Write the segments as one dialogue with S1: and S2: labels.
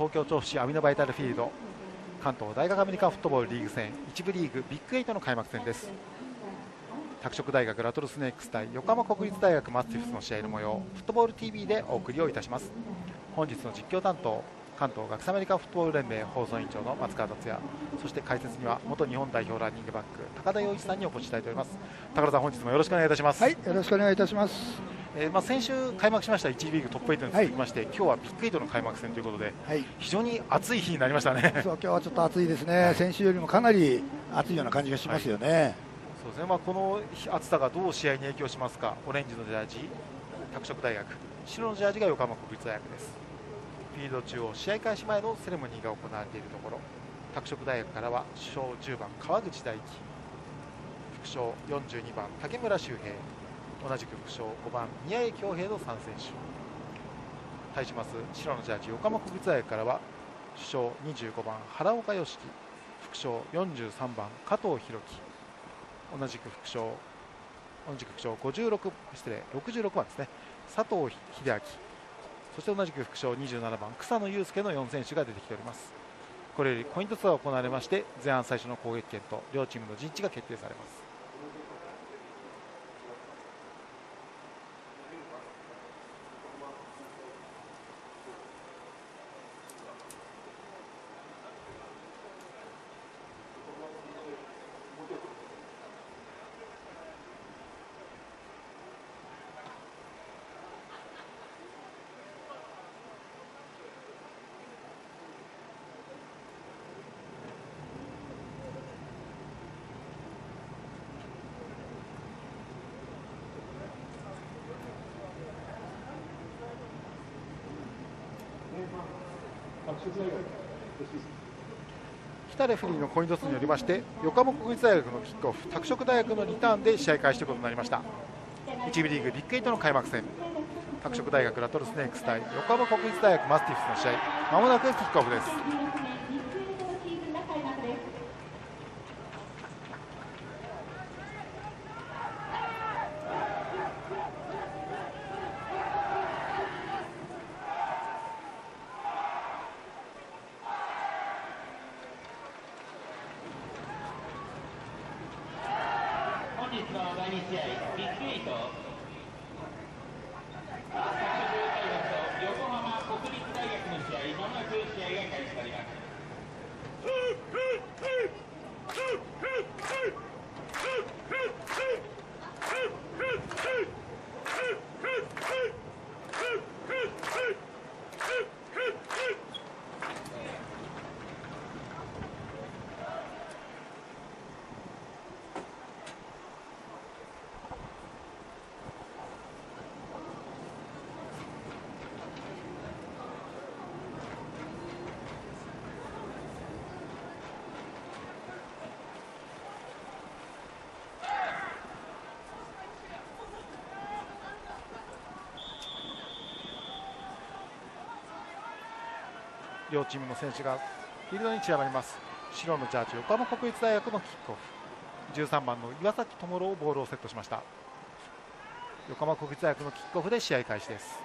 S1: 東京調布市アミノバイタルフィールド関東大学アメリカンフットボールリーグ戦1部リーグビッグ8の開幕戦です。拓殖大学ラトルスネークス対横浜国立大学マスティフスの試合の模様フットボール TV でお送りをいたします。本日の実況担当関東学生アメリカンフットボール連盟放送委員長の松川達也そして解説には元日本代表ランニングバック高田洋一さんにお越しいただいております。高田さん本日もよろしくお願いいたします。
S2: はいよろしくお願いいたします。
S1: えーまあ、先週開幕しました1次リーグトップ8に続きまして、はい、今日はビッグ8の開幕戦ということで、はい、非常に暑い日になりましたね。
S2: そう今日はちょっと暑いですね、はい、先週よりもかなり暑いような感じがしますよね、
S1: そうですね。まあ、この暑さがどう試合に影響しますか、オレンジのジャージ、拓殖大学、白のジャージが横浜国立大学です。フィールド中央、試合開始前のセレモニーが行われているところ、拓殖大学からは主将10番、川口大輝、副将42番、竹村修平、同じく副将5番宮江恭平の3選手対します白のジャージ横浜国立大からは主将25番原岡良樹副将43番加藤弘樹。同じく副将同じく副将56失礼66番ですね。佐藤秀明そして同じく副将27番草野祐介の4選手が出てきております。これよりコイントツアーが行われまして前半最初の攻撃権と両チームの陣地が決定されます。田レフェリーのコイントスによりまして横浜国立大学のキックオフ拓殖大学のリターンで試合開始ということになりました。1部リーグビッグ8の開幕戦。拓殖大学ラトルスネークス対横浜国立大学マスティフスの試合。まもなくキックオフです。両チームの選手がフィールドに散らばります。白のジャージ横浜国立大学のキックオフ。13番の岩崎智郎ボールをセットしました。横浜国立大学のキックオフで試合開始です。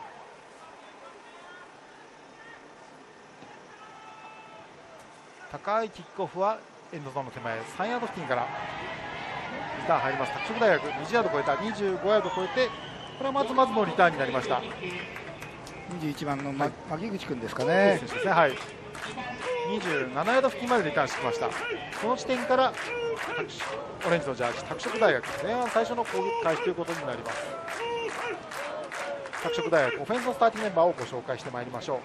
S1: 高いキックオフはエンドゾーンの手前3ヤード付近から。リターン入ります。拓殖大学20ヤード超えた。25ヤード超えてこれはまずまずのリターンになりました。
S2: 21番の、ま、牧口君ですかね。
S1: ですねはい、27ヤード付近までリターンしてきました。その地点からオレンジのジャージ、拓殖大学前半最初の攻撃開始ということになります。拓殖大学オフェンスのスターティングメンバーをご紹介してまいりましょう。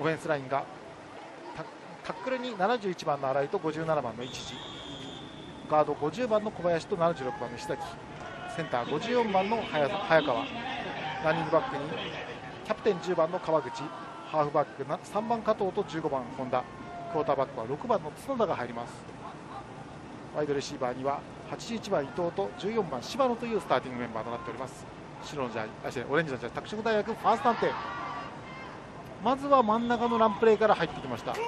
S1: オフェンスラインがタックルに71番の新井と57番の一時ガード50番の小林と76番の石崎センター54番の早川ランニングバックにキャプテン10番の川口ハーフバック3番加藤と15番本田クォーターバックは6番の角田が入ります。ワイドレシーバーには81番伊藤と14番柴野というスターティングメンバーとなっております。白のジャージオレンジのジャージ拓殖大学ファースト判定まずは真ん中のランプレーから入ってきました。1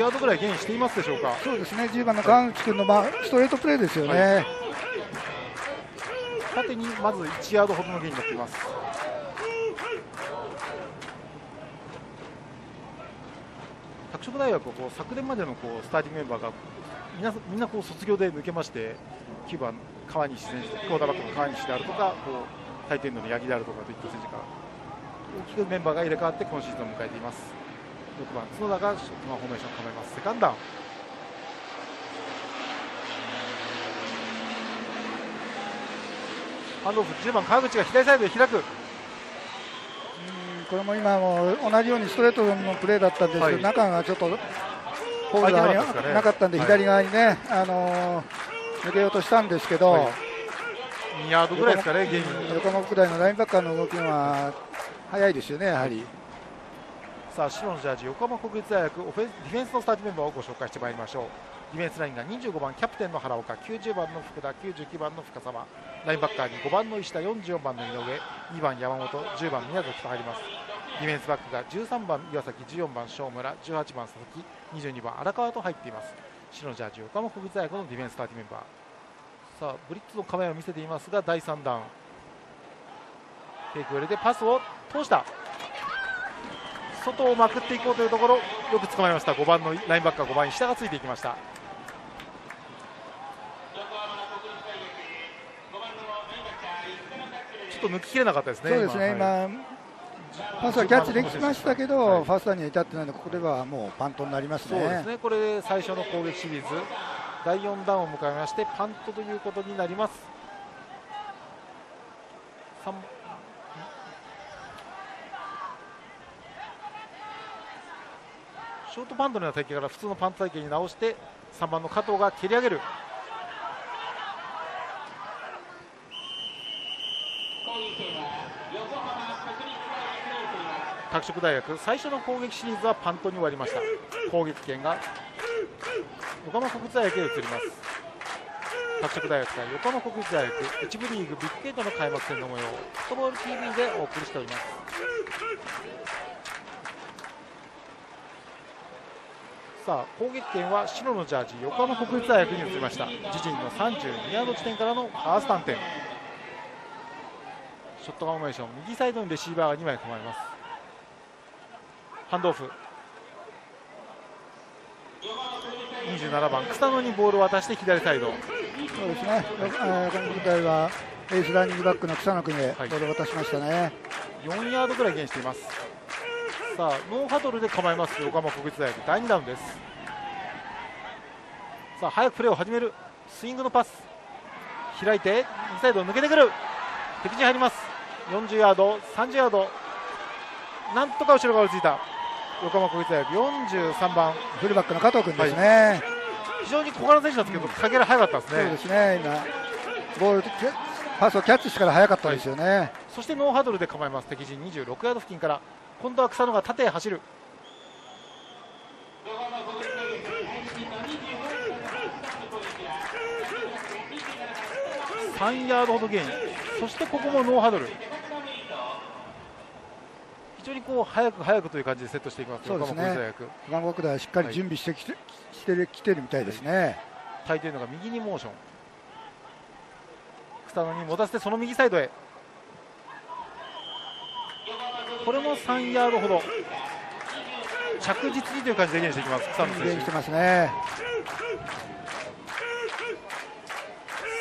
S1: ヤードぐらいゲインしていますでしょうか。
S2: そうですね。10番の川口君のストレートプレーですよね、はい
S1: 縦にまず1ヤードほどのゲになっています。拓殖大学はこう昨年までのこうスターティングメンバーがみんなみんなこう卒業で抜けまして9番川西選手クォーターバックの川西であるとかこうタイトンドの八木であるとかといった選手が大きくメンバーが入れ替わって今シーズンを迎えています。6番角田がフォーメーション構えます。セカンダーハンドオフ10番川口が左サイドで開く。
S2: うんこれも今も同じようにストレートのプレーだったんですけど、
S1: はい。
S2: 中がちょっとホールが
S1: なかった
S2: んで、
S1: はい。
S2: 左側にね、あのー抜けようとしたんですけど、
S1: はい。2ヤードぐらいですかね、ゲーム。
S2: 横浜国大のラインバッカーの動きは速いですよね、やはり。
S1: さあ白のジャージ横浜国立大学オフェディフェンスのスターテメンバーをご紹介してまいりましょうディフェンスラインが25番キャプテンの原岡90番の福田99番の深澤ラインバッカーに5番の石田44番の井上2番山本10番宮崎と入ります。ディフェンスバックが13番岩崎14番正村18番佐々木22番荒川と入っています。白のジャージ横浜国立大学のディフェンススターティンメンバー。さあブリッツの構えを見せていますが第3ダウンテイクウェルでパスを通した。外をまくっていこうというところよく捕まえました。5番のラインバッカー5番に下がついていきました。っと抜ききれなかったですね
S2: そうですね、
S1: はい。
S2: 今、パスはキャッチできましたけど、
S1: はい。
S2: ファーストに至ってないので、ここではもうパントになります
S1: そうです
S2: ね。
S1: ねこれで最初の攻撃シリーズ。第4ダウンを迎えましてパントということになります。三ショートパントのような体型から普通のパント体型に直して3番の加藤が蹴り上げる拓殖大学。最初の攻撃シリーズはパントに終わりました。攻撃権が横浜国立大学へ移ります。拓殖大学対横浜国立大学一部リーグビッグゲートの開幕戦の模様フットボール TV でお送りしております。さあ攻撃権は白のジャージ横浜国立大学に移りました。自陣の32ヤード地点からのファーストン点ショットガンフォーメーション右サイドにレシーバーが2枚構えます。ハンドオフ。27番草野にボールを渡して左サイド。
S2: そうですね、よえー横浜国大はエースランニングバックの草野君へボ
S1: はい。
S2: ールを渡しましたね。
S1: 4ヤードぐらいゲインしています。さあノーハドルで構えます横浜国立大学。第2ダウンです。さあ早くプレーを始める。スイングのパス。開いて右サイドを抜けてくる。敵陣入ります。40ヤード30ヤード。なんとか後ろが追いついた横浜国立大学43番
S2: フルバックの加藤君ですね。
S1: 非常に小柄な選手なんですけど、かけら早かったですね。
S2: そうですね、今、ボールパスをキャッチしてから早かったですよね。
S1: そしてノーハドルで構えます。敵陣26ヤード付近から。今度は草野が縦へ走る。3ヤードほどゲイン。そしてここもノーハドル非常にこう早く早くという感じでセットしていきます
S2: そうですね。
S1: 大
S2: 大はしっかり準備してきて,、してる来てるみたいですね。
S1: い。うのが右にモーション。草野に持たせてその右サイドへ。これも3ヤードほど。着実にという感じでゲインしていきます草野選手。
S2: してますね。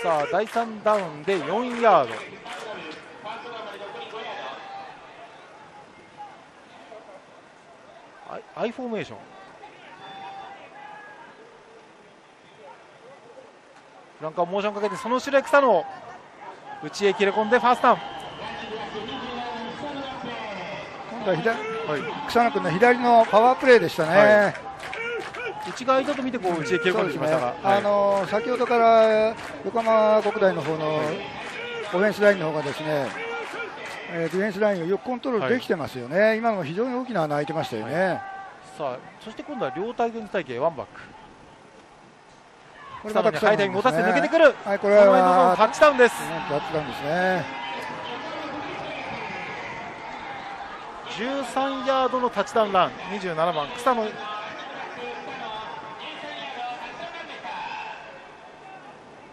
S1: さあ第3ダウンで4ヤードアイフォーメーション。フランカーモーションかけてその後ろへ草野内へ切れ込んでファーストダウン。
S2: 今度は左
S1: はい。
S2: 草野君の左のパワープレーでしたね。
S1: は内側だと見てこう内へ切れ込んできましたが、
S2: そうですね。あの先ほどから横浜国大の方のオフェンスラインの方がですね、えーディフェンスラインをよくコントロールできてますよね、今のも非常に大きな穴開いてましたよね、
S1: さあそして今度は両対戦体系ワンバック。
S2: これ
S1: 草野にハイタイム持たせて抜けてく
S2: る、
S1: る
S2: はい、これは
S1: タッチダウンです。
S2: タッチダウンですね、
S1: 13ヤードのタッチダウンラン。27番草野。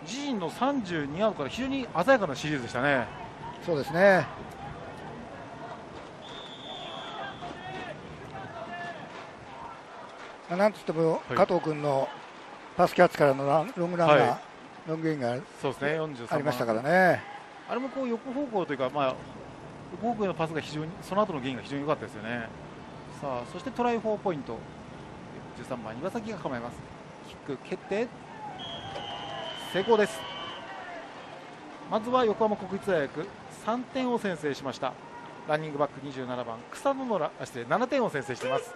S1: 自陣の32ヤードから非常に鮮やかなシリーズでしたね。
S2: そうですね、なんといっても
S1: はい。
S2: 加藤君のパスキャッチからのランロングランが、
S1: はい。
S2: ロングゲインが
S1: そうですね43
S2: ありましたからね。
S1: あれもこう横方向というか、まあ、横方向へのパスが非常にその後のゲインが非常に良かったですよね。さあそしてトライ4ポイント。13番岩崎が構えます。キック蹴って成功です。まずは横浜国立大学3点を先制しました。ランニングバック27番草野のラあ失礼7点を先制しています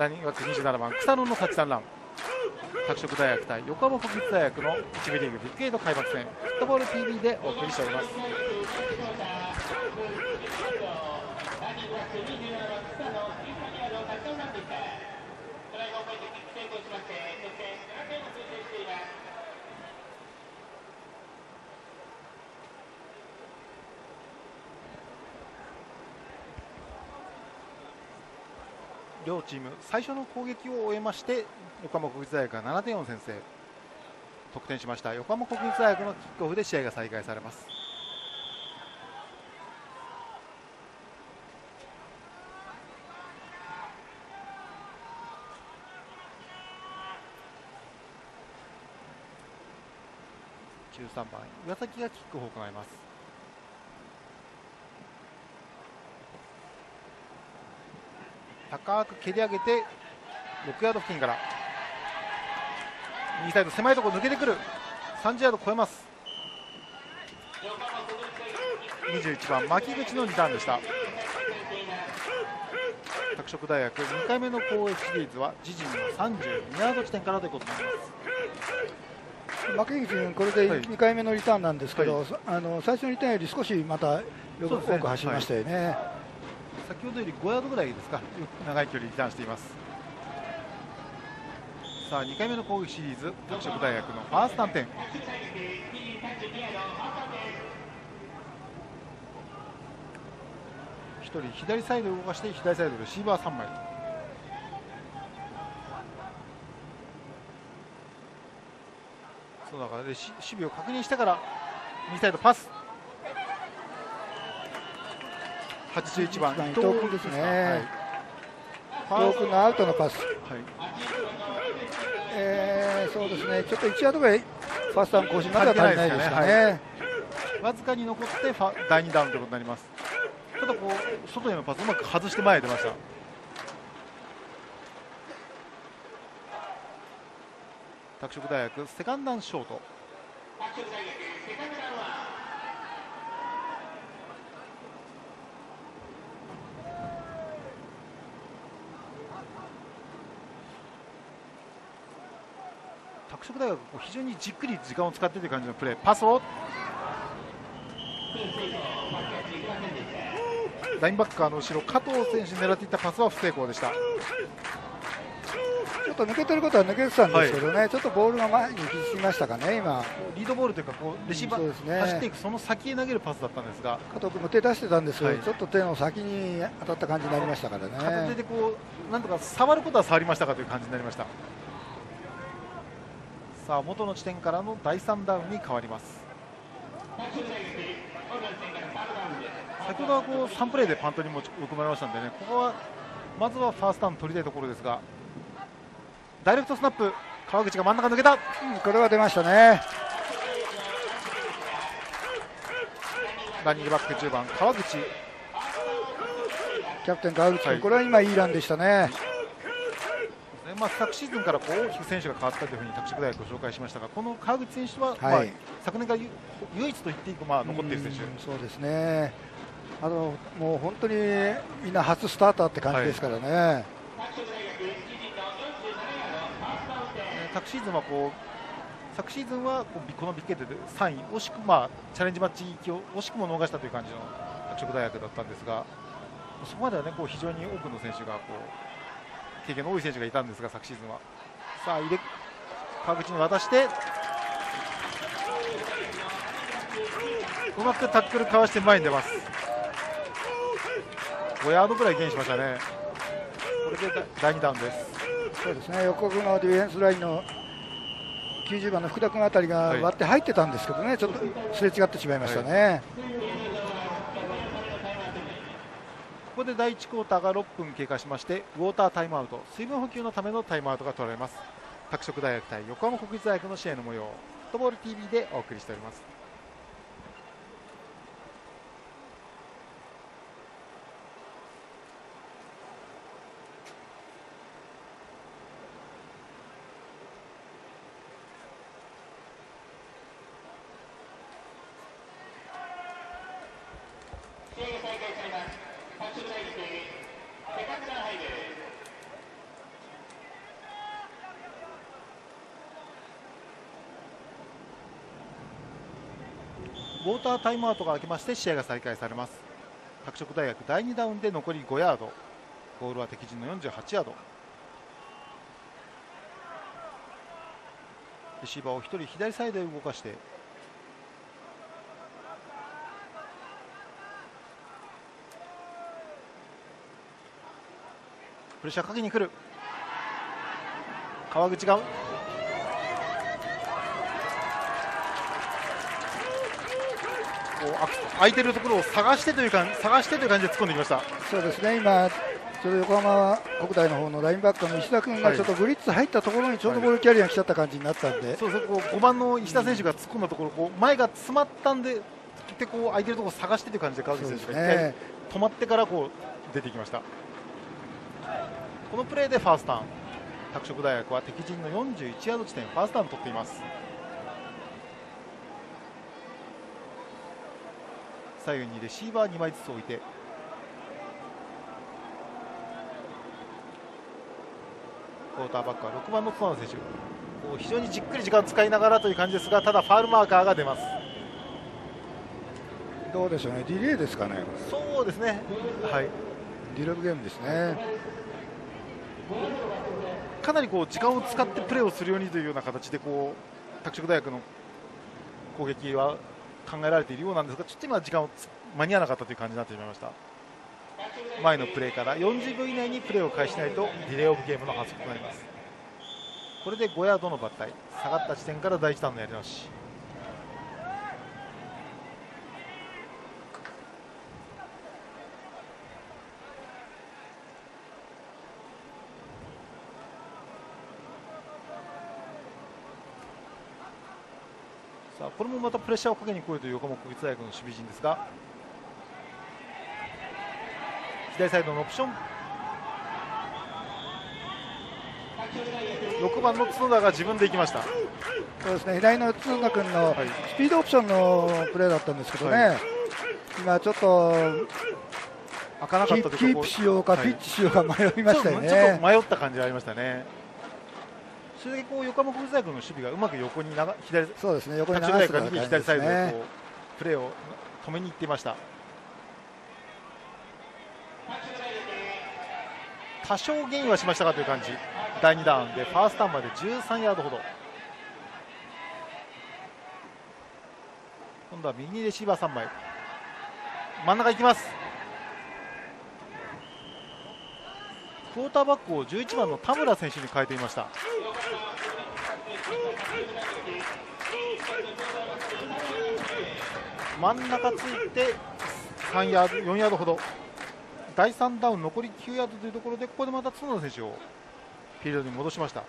S1: ランニングバック27番草野のタッチダウンラン拓殖大学対横浜国立大学の1部リーグビッグエイド開幕戦フットボール TV でお送りしております。両チーム最初の攻撃を終えまして横浜国立大学が7点を先制。得点しました。横浜国立大学のキックオフで試合が再開されます。13番岩崎がキックを行います。高く蹴り上げて6ヤード付近から。右サイド狭いところ抜けてくる。30ヤード超えます。21番牧口のリターンでした。拓殖大学2回目の攻撃シリーズは自陣の32ヤード地点からということになります。
S2: 牧口君、これで
S1: はい。
S2: 2回目のリターンなんですけど、
S1: はい。
S2: あの最初のリターンより少しまた横
S1: そうですね
S2: 多く走りましたよね。
S1: 先ほどより5ヤードぐらいですか。長い距離リターンしています。さあ2回目の攻撃シリーズ拓殖大学のファースト3点1人左サイドを動かして左サイドレシーバー3枚。そうだからレシ守備を確認してから右サイドパス。81番
S2: 伊藤君。ですね。
S1: はい。
S2: 伊藤君のアウトのパス、
S1: はい。
S2: えーそうですね、ちょっと1ヤードぐらいファーストダウン更新までは足りないですか
S1: 足りない
S2: ね。
S1: わずかに残ってファ第2ダウンということになります。ただこう外へのパスうまく外して前へ出ました。拓殖大学セカンダンショート大学非常にじっくり時間を使ってという感じのプレー。パスを。ラインバッカーの後ろ加藤選手に狙っていったパスは不成功でした。
S2: ちょっと抜けてることは抜けてたんですけどね、ちょっとボールが前に行きましたかね、今、
S1: リードボールというかこうレシーバー、
S2: そうですね。
S1: 走っていくその先へ投げるパスだったんですが。
S2: 加藤君も手出してたんですけど、
S1: はい。
S2: ちょっと手の先に当たった感じになりましたから
S1: 片手
S2: ね。
S1: でこうなんとか触ることは触りましたかという感じになりましたさあ元の地点からの第3ダウンに変わります先ほどはこう3プレーでパントに持ち込まれましたんでねここはまずはファーストダウン取りたいところですがダイレクトスナップ川口が真ん中抜けた
S2: うんこれは出ましたね。
S1: ランニングバック10番川口
S2: キャプテン川口君、
S1: はい
S2: これは今いいランでしたね。
S1: ねまあ、昨シーズンからこう大きく選手が変わったというふうに拓殖大学を紹介しましたがこの川口選手は、まあ
S2: はい、
S1: 昨年からゆ唯一と言っていいか、まあ、残っている選手、
S2: うんそうですね。あのもう本当にみんな初スターターって感じですからね。
S1: えー昨シーズンはこう昨シーズンはこのビッグエイトで3位惜しく、まあ、チャレンジマッチ行きを惜しくも逃したという感じの拓殖大学だったんですがそこまでは、ね、こう非常に多くの選手がこう経験の多い選手がいたんですが昨シーズンは。さあ入れ川口に渡してうまくタックルかわして前に出ます。5ヤードぐらいゲインしましたね。これで第2ダウンです。
S2: そうですね。横国のディフェンスラインの90番の福田君あたりが
S1: はい。
S2: 割って入ってたんですけどね、ちょっとすれ違ってしまいましたね。
S1: ここで第1クォーターが6分経過しましてウォータータイムアウト水分補給のためのタイムアウトが取られます。拓殖大学対横浜国立大学の試合の模様フットボール TV でお送りしております。ータータイムアウトが明けまして試合が再開されます。拓殖大学第2ダウンで残り5ヤード。ボールは敵陣の48ヤード。レシーバーを1人左サイドへ動かして。プレッシャーかけに来る。川口がこうあ空いてるところを探してというか探してという感じで突っ込んできました。
S2: そうですね、今、ちょうど横浜国大の方のラインバックの石田君が
S1: はい。
S2: ちょっとブリッツ入ったところにちょうどボールキャリアが来ちゃった感じになったんで、
S1: そうですねこう5番の石田選手が突っ込んだところこう前が詰まったんででこう空いてるところを探してという感じで川口選手が
S2: ね、
S1: 止まってからこう出てきました。このプレーでファーストターン拓殖大学は敵陣の41ヤード地点ファーストターンを取っています左右にレシーバー2枚ずつ置いて。クォーターバックは6番の角田選手。こう非常にじっくり時間を使いながらという感じですがただファールマーカーが出ます。
S2: どうでしょうね、ディレイですかね、
S1: そうですね。はい。
S2: ディレイゲームですね、
S1: かなりこう時間を使ってプレーをするようにというような形でこう拓殖大学の攻撃は考えられているようなんですがちょっと今時間を間に合わなかったという感じになってしまいました。前のプレーから40秒以内にプレーを開始しないとディレイオブゲームの反則となります。これで5ヤードの抜体下がった地点から第1ターンのやり直し。これもまたプレッシャーをかけに来るという横浜国立大学の守備陣ですが左サイドのオプション。6番の角田が自分で行きました。
S2: そうですね。左の角田君の
S1: はい。
S2: スピードオプションのプレーだったんですけどね、
S1: は
S2: 今ちょっと
S1: 開かなか
S2: キーキー
S1: ったというか
S2: プしようか、
S1: はい。
S2: ピッチしようか迷いましたよ
S1: ちょっとちょっ
S2: ね
S1: と。迷った感じがありましたねそれでこう横浜国立大学の守備がうまく横に長左
S2: そうですね、横に流す。よう
S1: 学が右左サイドでこ。うプレーを止めに行っていました。多少ゲインはしましたかという感じ。第2ダウンでファーストターンまで13ヤードほど。今度は右レシーバー3枚。真ん中行きます。クォーターバックを11番の田村選手に変えていました。真ん中ついて3ヤード4ヤードほど。第3ダウン残り9ヤードというところでここでまた角田選手をフィールドに戻しました。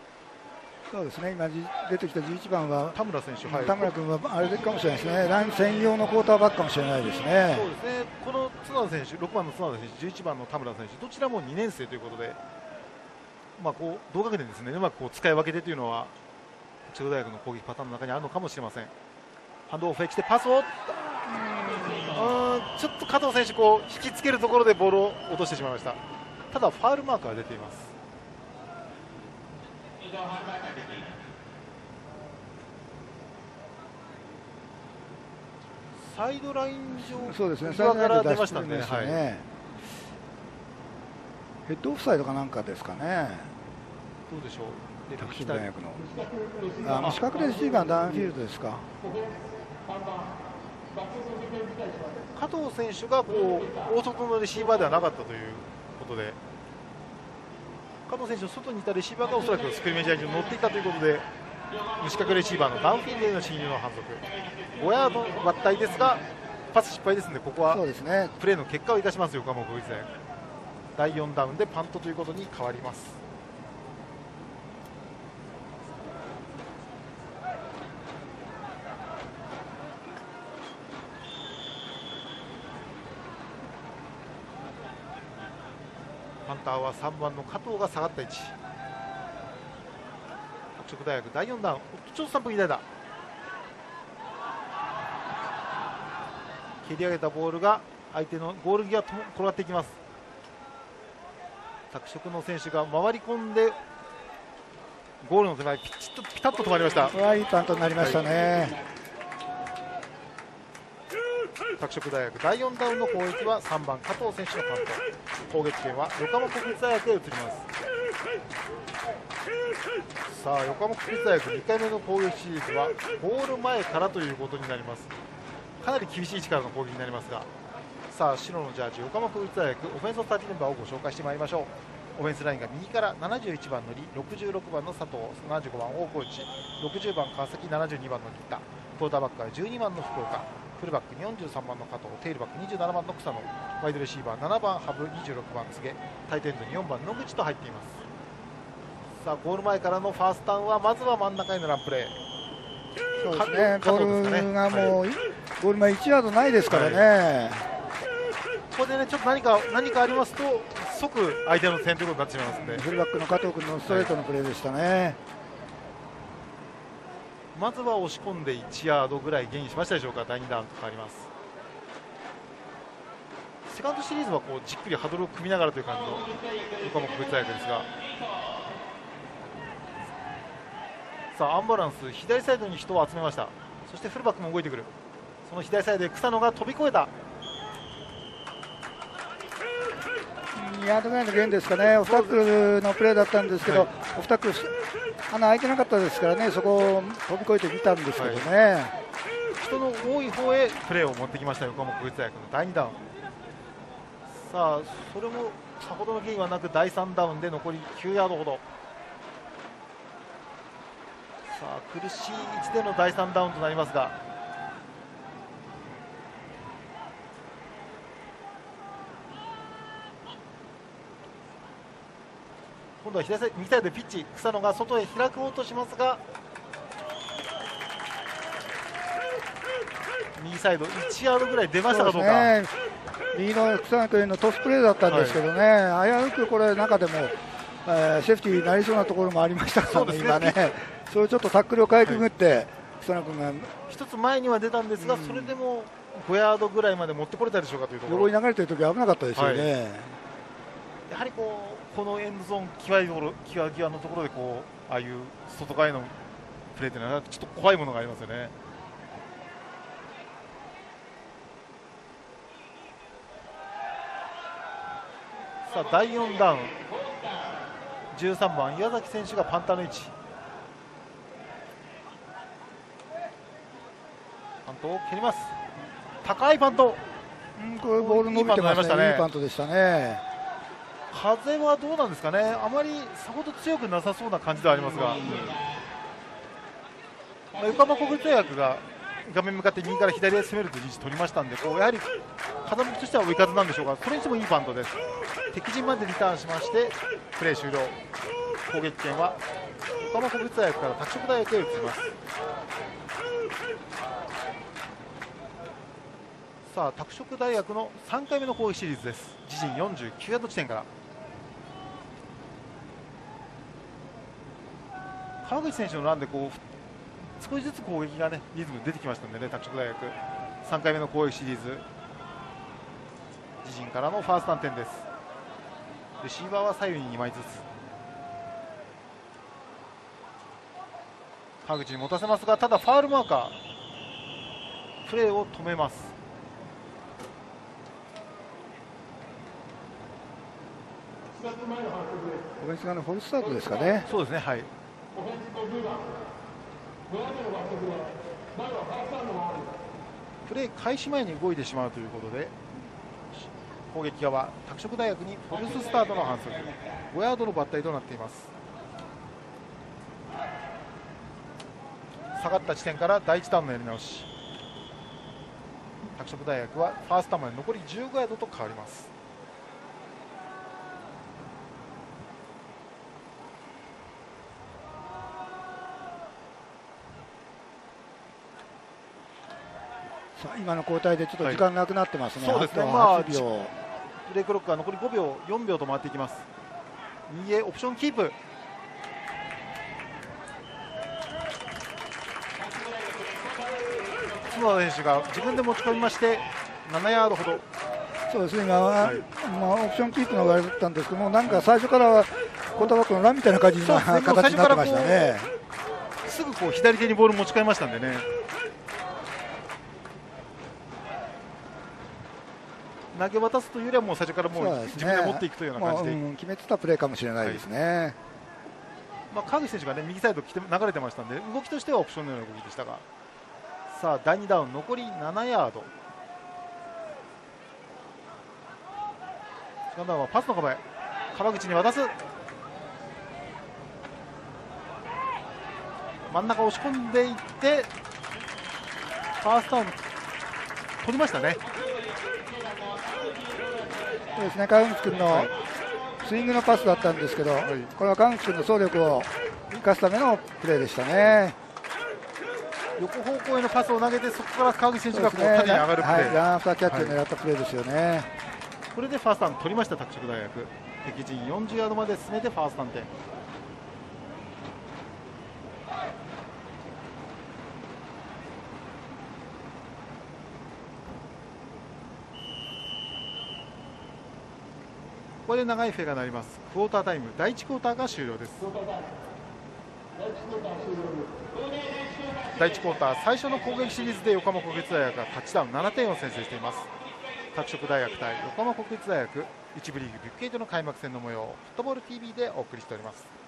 S2: そうですね、今じ出てきた11番は、
S1: 田村選手、はい、
S2: 田村君はあれかもしれないですね、ラン専用のクォーターバックかもしれないですね。
S1: そう。ですね。この角田選手6番の角田選手11番の田村選手どちらも2年生ということでまあこう同学年ですね。うまくこう使い分けてというのは中央大学の攻撃パターンの中にあるのかもしれません。ハンドオフェイクしてパスをちょっと加藤選手こう引きつけるところでボールを落としてしまいました。ただファールマークは出ています。サイドライン上
S2: そうですね、
S1: 内側から出ました
S2: ん
S1: ね、はい、
S2: ね。ヘッドオフサイドかなんかですかね、
S1: どうでしょう
S2: 拓殖大学の。あ、もう視覚レシーバーダウンフィールドですか。
S1: 加藤選手がこう大外のレシーバーではなかったということで加藤選手の外にいたレシーバーがおそらくスクリーメージラインに乗っていたということで無視覚レシーバーのダウンフィールドへの侵入の反則5ヤード抜体ですがパス失敗ですのでここは。プレーの結果を生かします横浜国立大学第4ダウンでパントということに変わりますターは3番の加藤が下がった位置。拓殖大学第4ダウンちょっと3分以内だ。蹴り上げたボールが相手のゴール際と転がっていきます。拓殖の選手が回り込んでゴールの手前ピチッとピタッと止まりました。
S2: いいパントになりましたね、
S1: 拓殖大学第4ダウンの攻撃は3番加藤選手のパント。攻撃権は横浜国立大学へ移ります。さあ横浜国立大学2回目の攻撃シリーズはゴール前からということになります。かなり厳しい位置からの攻撃になりますが。さあ白のジャージ横浜国立大学オフェンスのスターティメンバーをご紹介してまいりましょう。オフェンスラインが右から71番のり66番の佐藤75番大河内60番川崎72番の新田。クォーターバックは12番の福岡。フルバックに43番の加藤テールバック27番の草野ワイドレシーバー7番ハブ26番柘植タイトエンドに4番野口と入っています。さあゴール前からのファーストターンはまずは真ん中へのランプレー。
S2: そうですね、
S1: 加
S2: ボ
S1: 藤ですかね。
S2: ールがもう、
S1: は
S2: ゴール前1ヤードないですからね、
S1: ここでねちょっと何か何かありますと即相手の点ということになってしまいますので。
S2: フルバックの加藤君のストレートのプレーでしたね、
S1: まずは押し込んで1ヤードぐらいゲインしましたでしょうか。第2弾と変わります。セカンドシリーズはこうじっくりハドルを組みながらという感じの横浜国立大学ですが。さあアンバランス左サイドに人を集めました。そしてフルバックも動いてくる。その左サイドで草野が飛び越えた。
S2: 2ヤードぐらいのゲームですかね、オフタックルのプレーだったんですけど、
S1: はい
S2: オフタックル、穴開いてなかったですからね、そこを飛び越えてみたんですけどね、
S1: 人の多い方へプレーを持ってきました横浜国立大学の第2ダウンさあそれもさほどのゲインはなく第3ダウンで残り9ヤードほど。さあ苦しい位置での第3ダウンとなりますが今度は左サイ右サイドでピッチ草野が外へ開こうとしますが右サイド1ヤードぐらい出ましたかどうか。
S2: ね。右の草野君のトスプレーだったんですけどね、危うくこれ、中でも、えーセーフティーになりそうなところもありましたからね、
S1: ね。
S2: 今ね、それをちょっとタックルをかいくぐって、草野君が。
S1: 一つ前には出たんですが、
S2: うん。
S1: それでも5ヤードぐらいまで持ってこれたでしょうかというところ。
S2: 横に流れてるとき危なかったですよね。
S1: やはりこうこのエンドゾーン際ろ際際のところでこうああいう外側へのプレーというのはちょっと怖いものがありますよね。さあ第4ダウン13番岩崎選手がパンタの位置。パントを蹴ります。高いパント。
S2: うんこれボール伸びてますね、いいパントでしたね。
S1: 風はどうなんですかね、あまりさほど強くなさそうな感じではありますが、まあ横浜国立大学が画面向かって右から左へ攻めるという位置取りましたんで、こうやはり風向きとしては追い風なんでしょうが、それにしてもいいバントです。敵陣までリターンしまして、プレー終了、攻撃権は横浜国立大学から拓殖大学へ移ります。さあ拓殖大学の3回目の攻撃シリーズです。自陣49ヤード地点から。川口選手のランでこう少しずつ攻撃がねリズム出てきましたんでね拓殖大学。3回目の攻撃シリーズ。自陣からのファースト点です。レシーバーは左右に2枚ずつ。川口に持たせますがただファールマーカー。プレーを止めます。
S2: オフェンス側のフォルスタートですかね。
S1: そうですね、はい。プレー開始前に動いてしまうということで、攻撃側、拓殖大学にフォルススタートの反則、5ヤードのバッタリとなっています。下がった地点から第1ターンのやり直し。拓殖大学はファーストターンまで残り15ヤードと変わります。
S2: 今の交代でちょっと時間なくなってますね、
S1: はい。そうですね。まあ
S2: 8秒、
S1: ブレイクロックは残り5秒4秒と回っていきます。右へオプションキープ。角田選手が自分で持ち込みまして7ヤードほど。
S2: そうですね今は、
S1: はい。
S2: まあ、オプションキープのがあれだったんですけども、なんか最初からはコーターバックのランみたいな感じの
S1: そうですね。
S2: 形になってましたね。
S1: すぐこう左手にボール持ち替えましたんでね投げ渡すというよりはもう最初からもう自分で持っていくというような感じで、
S2: まあうん決めてたプレーかもしれないですね。
S1: まあ、川口選手が、ね、右サイド来て流れてましたんで動きとしてはオプションのような動きでしたが。さあ第2ダウン残り7ヤード。セカンはパスの構え。川口に渡す。真ん中押し込んでいってファーストダウン取りましたね
S2: そうですね。川口君のスイングのパスだったんですけど、これは川口君の走力を生かすためのプレーでしたね。
S1: 横方向へのパスを投げてそこから川口選手が縦に上がるプレー、
S2: はい、ランアフターキャッチを狙ったプレーですよね。
S1: これでファーストダウン取りました拓殖大学。敵陣40ヤードまで進めてファーストダウン点ここで長い笛が鳴ります。クォータータイム第1クォーターが終了です。第1クォーター最初の攻撃シリーズで横浜国立大学がタッチダウン7点を先制しています。拓殖大学対横浜国立大学一部リーグビッグエイトの開幕戦の模様をフットボール TV でお送りしております。